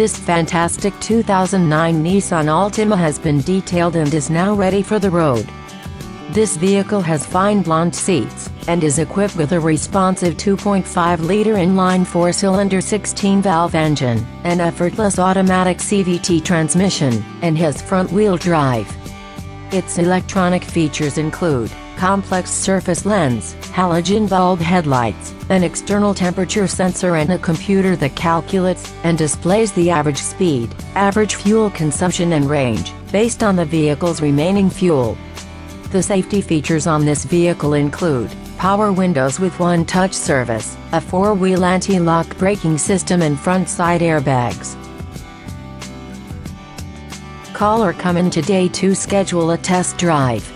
This fantastic 2009 Nissan Altima has been detailed and is now ready for the road. This vehicle has fine blonde seats, and is equipped with a responsive 2.5-liter inline four-cylinder 16-valve engine, an effortless automatic CVT transmission, and has front-wheel drive. Its electronic features include complex surface lens, halogen bulb headlights, an external temperature sensor and a computer that calculates and displays the average speed, average fuel consumption and range, based on the vehicle's remaining fuel. The safety features on this vehicle include power windows with one-touch service, a four-wheel anti-lock braking system and front side airbags. Call or come in today to schedule a test drive.